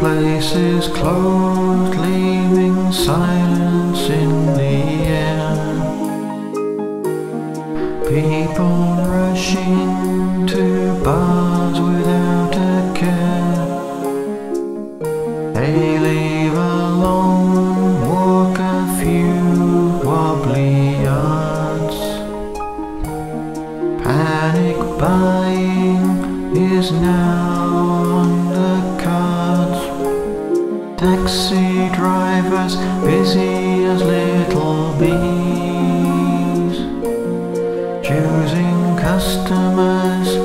faces closed, leaving silence in the air. People rushing to bars without a care. They leave alone, walk a few wobbly yards. Panic buying is now on the cards. Taxi drivers busy as little bees, choosing customers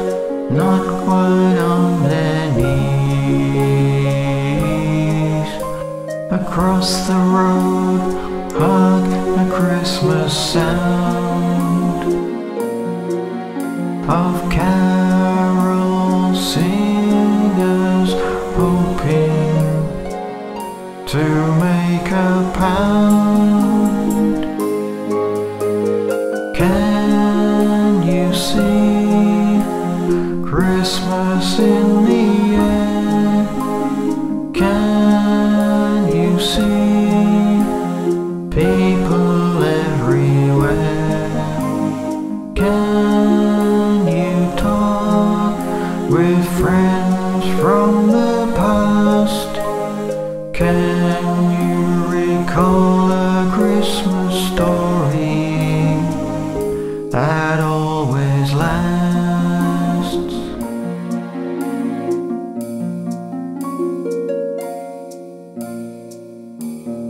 not quite on their knees. Across the road, hug a Christmas sound to make a pound. Can you see Christmas in the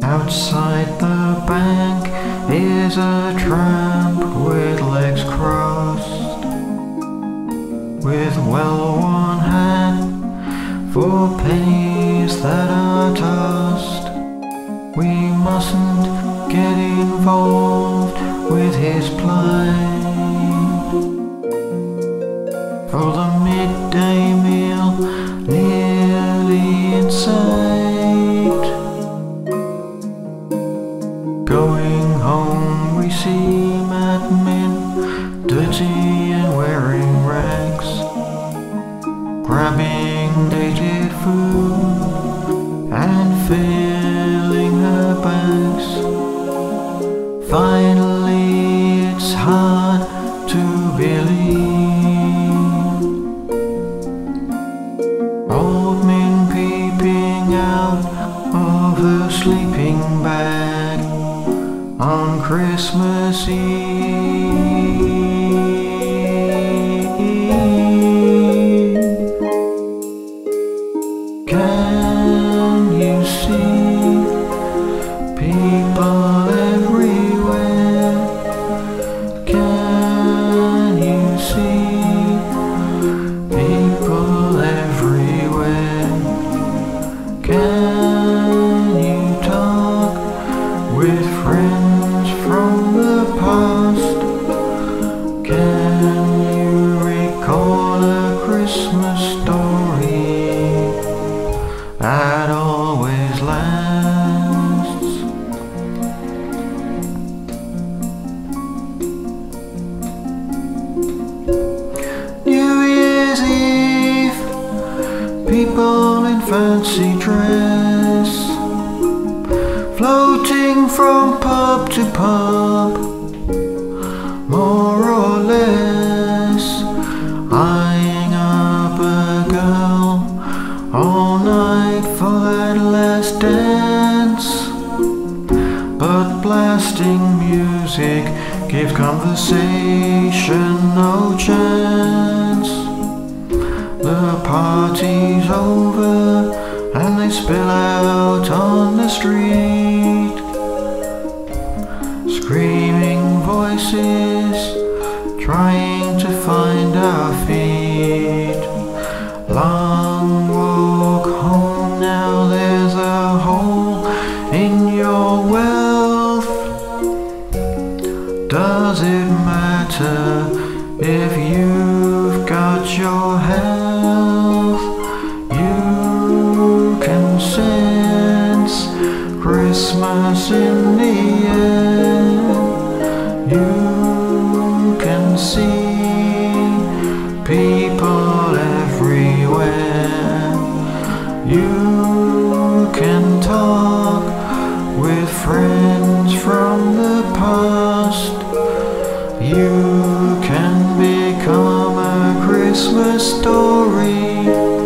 Outside the bank is a tramp with legs crossed, with well-worn hat for pennies that are tossed. We mustn't get involved with his plight. For the midday and wearing rags, grabbing dated food and filling her bags. Finally, it's hard to believe. Old men peeping out of her sleeping bag on Christmas Eve. Can you see people everywhere? Can you see people everywhere? Can you talk with friends from the past? Can fancy dress, floating from pub to pub, more or less, eyeing up a girl all night for that last dance. But blasting music gives conversation no chance. The party's over trying to find our feet. Long walk home now, there's a hole in your wealth. Does it matter if you've You can talk with friends from the past. You can become a Christmas story.